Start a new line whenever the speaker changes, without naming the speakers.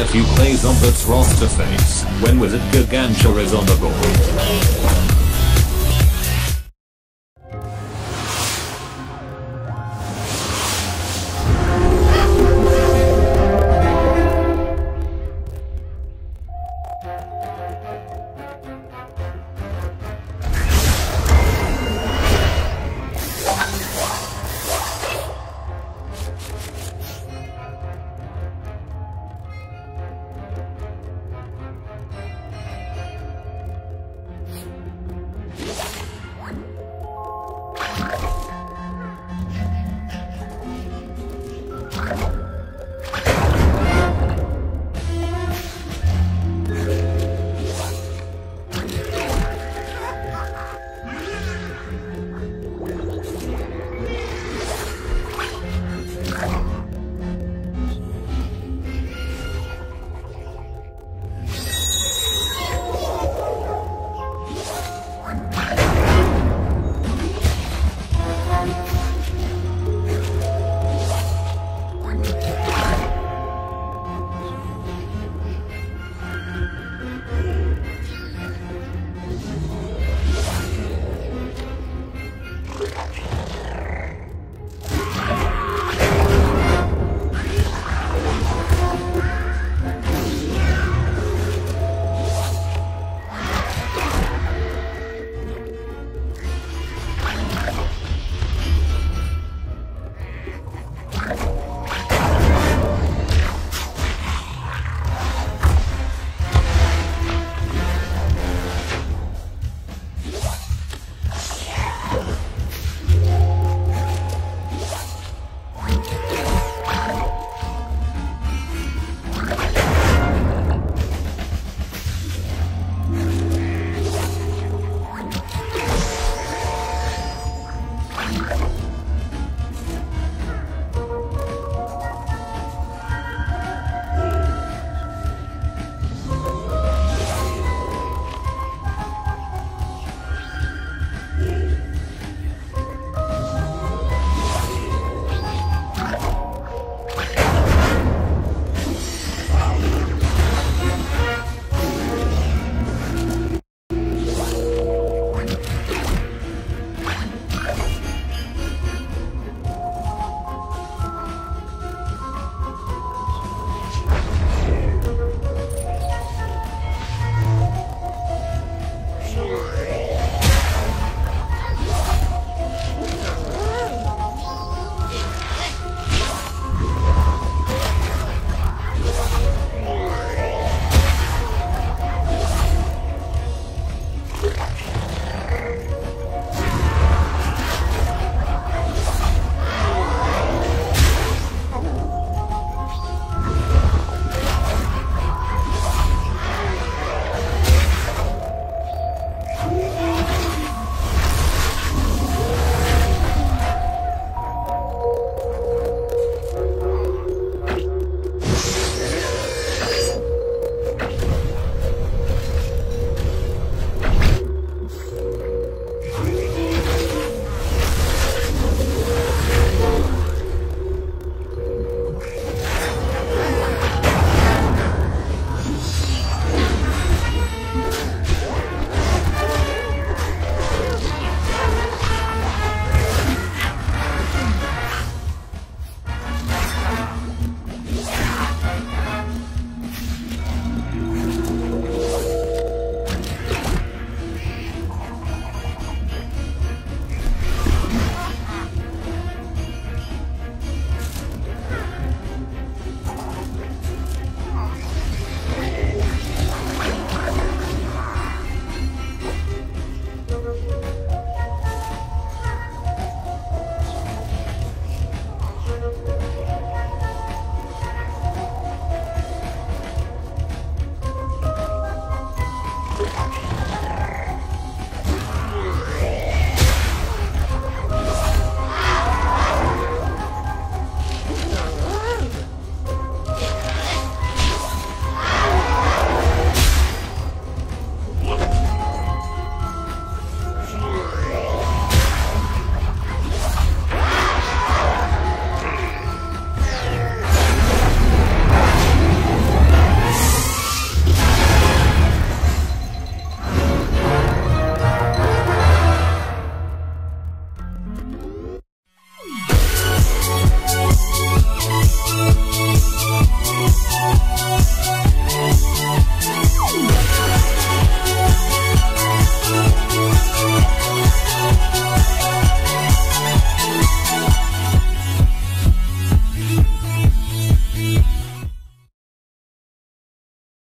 if you on Zombots roster face when Wizard Gargantua is on the board.